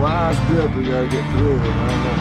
Last strip we gotta get through. I